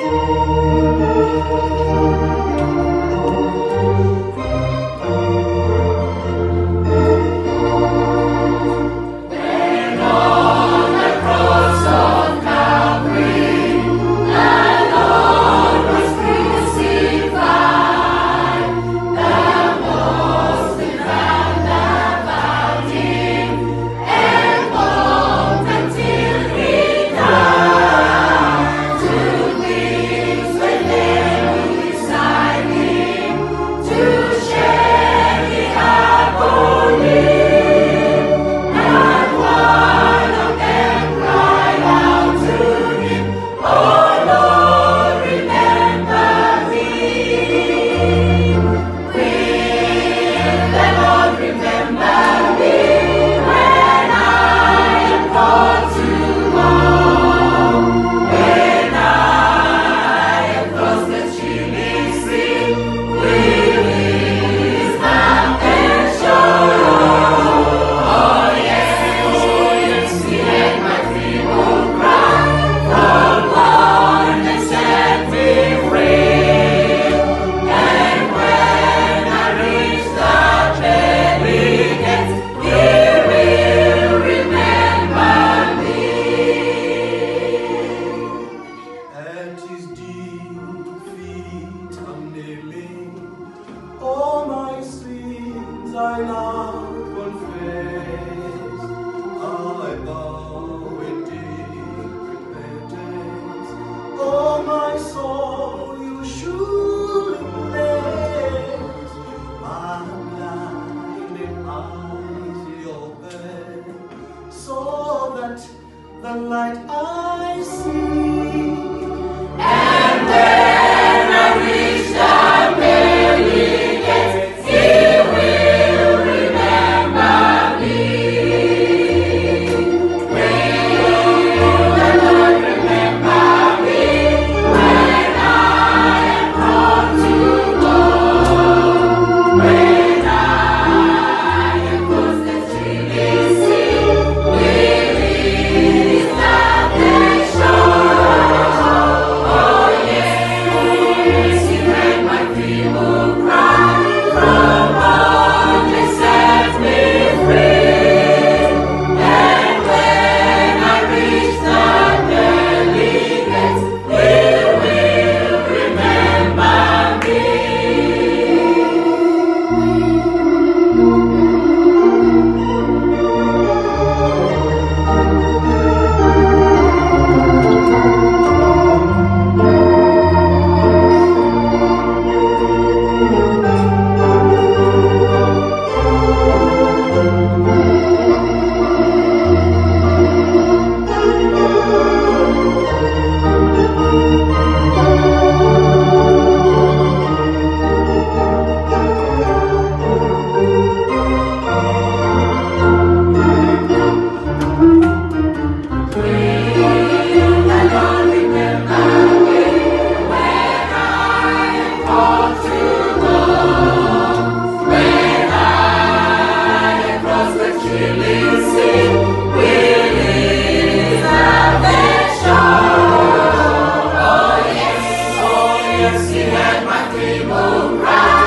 Música the light I see. mercy and my feeble cry. Oh,